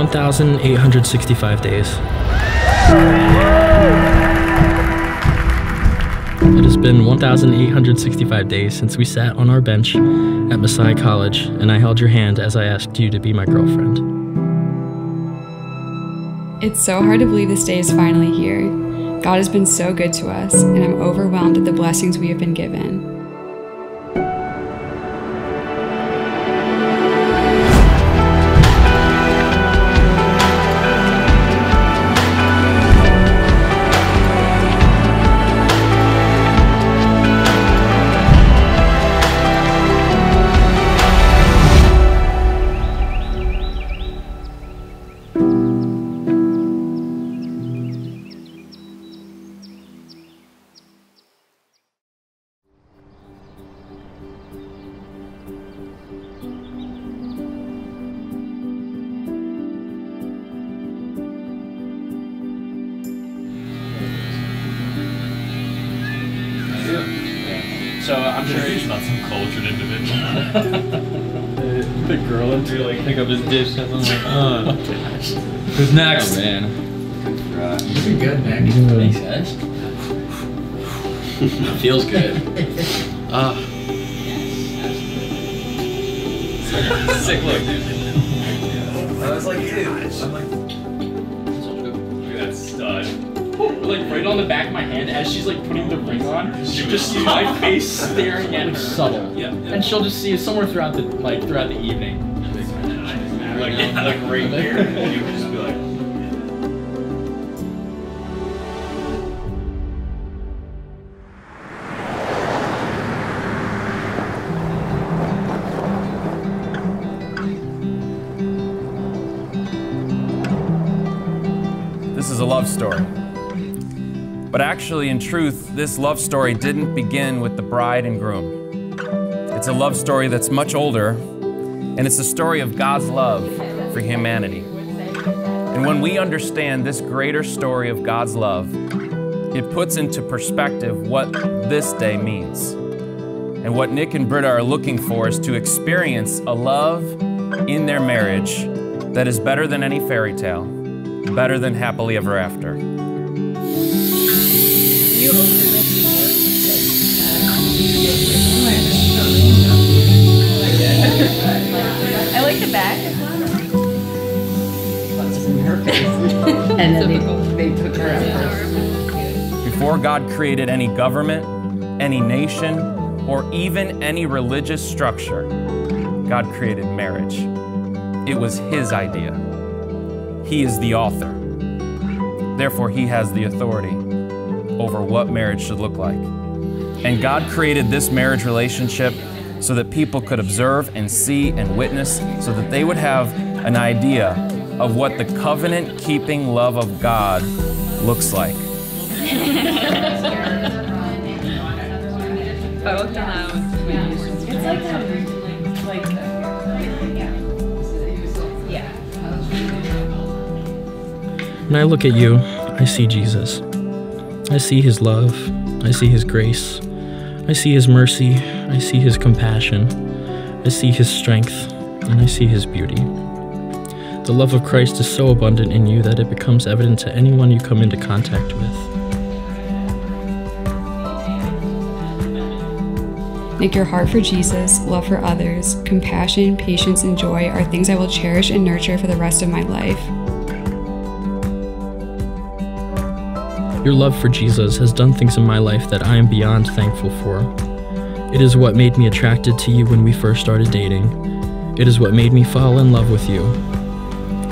1,865 days. It has been 1,865 days since we sat on our bench at Messiah College and I held your hand as I asked you to be my girlfriend. It's so hard to believe this day is finally here. God has been so good to us, and I'm overwhelmed at the blessings we have been given. He's not some cultured individual. the girl into like pick up his dish and I'm like, oh, who's next? Oh, man. Looking good, Nick. Thanks, guys. Feels good. Ah, Sick look, dude. I was like, dude. I'm like, look at that stud. Like right on the back of my hand as she's like putting the ring on, she just sees my face staring at her. Subtle. Yeah, yeah. And she'll just see it somewhere throughout the like throughout the evening. Like, yeah, like right here. But actually, in truth, this love story didn't begin with the bride and groom. It's a love story that's much older, and it's a story of God's love for humanity. And when we understand this greater story of God's love, it puts into perspective what this day means. And what Nick and Britta are looking for is to experience a love in their marriage that is better than any fairy tale, better than happily ever after. I like the back. And then they, they took her out. Before God created any government, any nation, or even any religious structure, God created marriage. It was His idea. He is the author. Therefore, He has the authority over what marriage should look like. And God created this marriage relationship so that people could observe and see and witness, so that they would have an idea of what the covenant keeping love of God looks like. When I look at you, I see Jesus. I see his love. I see his grace. I see his mercy. I see his compassion. I see his strength. And I see his beauty. The love of Christ is so abundant in you that it becomes evident to anyone you come into contact with. Make your heart for Jesus, love for others, compassion, patience, and joy are things I will cherish and nurture for the rest of my life. Your love for Jesus has done things in my life that I am beyond thankful for. It is what made me attracted to you when we first started dating. It is what made me fall in love with you.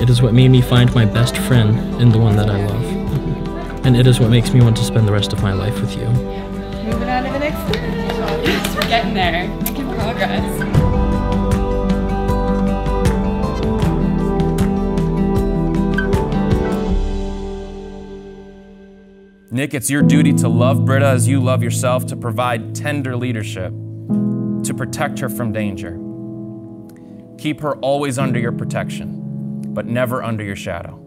It is what made me find my best friend in the one that I love. And it is what makes me want to spend the rest of my life with you. Moving on to the next one. Yes, we're getting there. Making progress. Nick, it's your duty to love Britta as you love yourself, to provide tender leadership, to protect her from danger. Keep her always under your protection, but never under your shadow.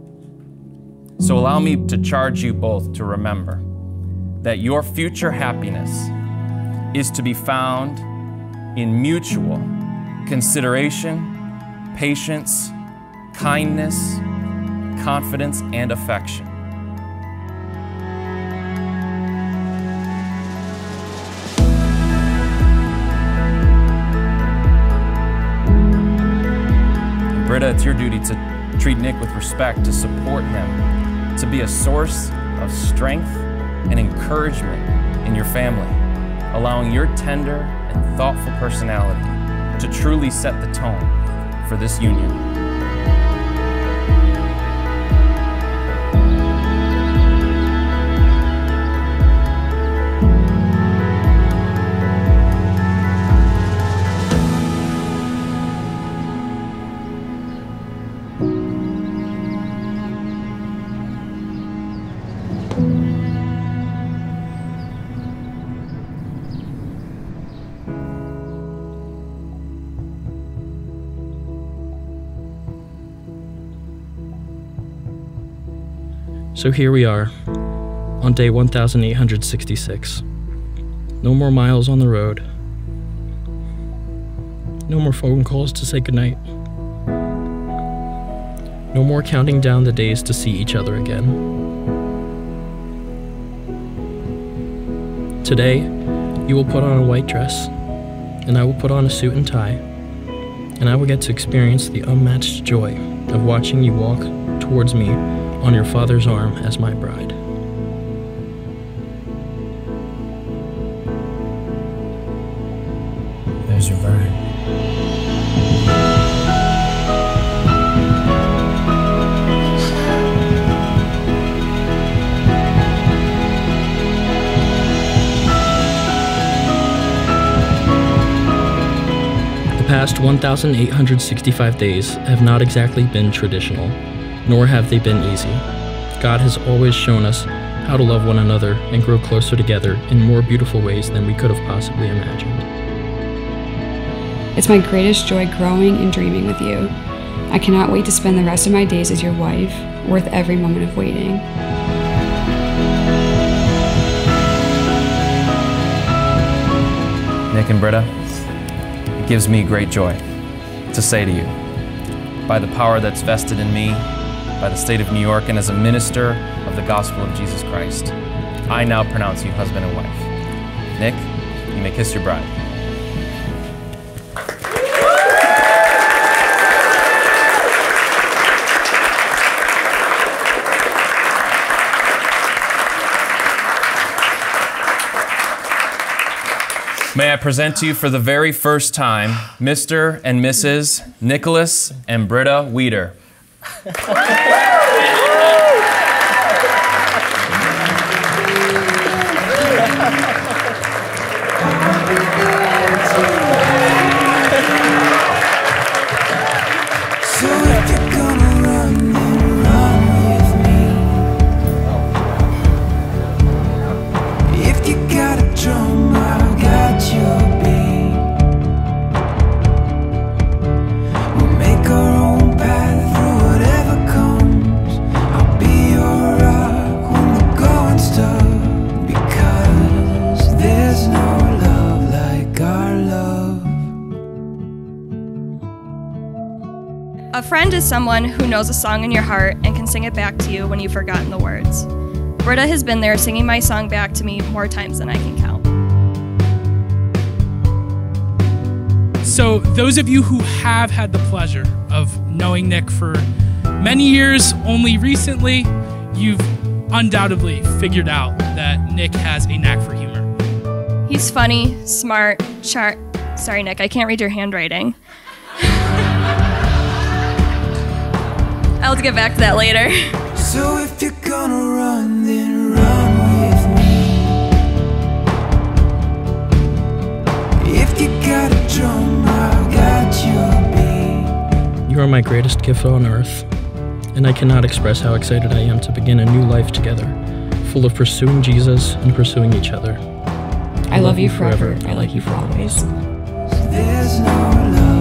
So allow me to charge you both to remember that your future happiness is to be found in mutual consideration, patience, kindness, confidence, and affection. Britta, it's your duty to treat Nick with respect, to support him, to be a source of strength and encouragement in your family, allowing your tender and thoughtful personality to truly set the tone for this union. So here we are, on day 1866. No more miles on the road. No more phone calls to say goodnight. No more counting down the days to see each other again. Today, you will put on a white dress, and I will put on a suit and tie, and I will get to experience the unmatched joy of watching you walk towards me on your father's arm as my bride. There's your bride. The past 1,865 days have not exactly been traditional, nor have they been easy. God has always shown us how to love one another and grow closer together in more beautiful ways than we could have possibly imagined. It's my greatest joy growing and dreaming with you. I cannot wait to spend the rest of my days as your wife, worth every moment of waiting. Nick and Britta, it gives me great joy to say to you, by the power that's vested in me, by the state of New York, and as a minister of the gospel of Jesus Christ, I now pronounce you husband and wife. Nick, you may kiss your bride. May I present to you for the very first time Mr. and Mrs. Nicholas and Britta Weeder. Uh! A friend is someone who knows a song in your heart and can sing it back to you when you've forgotten the words. Britta has been there singing my song back to me more times than I can count. So, those of you who have had the pleasure of knowing Nick for many years, only recently, you've undoubtedly figured out that Nick has a knack for humor. He's funny, smart, sharp. Sorry, Nick, I can't read your handwriting. I'll get back to that later. So if you're gonna run, then run with me. If you got a drum, I got your beat. You are my greatest gift on earth, and I cannot express how excited I am to begin a new life together, full of pursuing Jesus and pursuing each other. I love you forever. I like you for always. There's no love.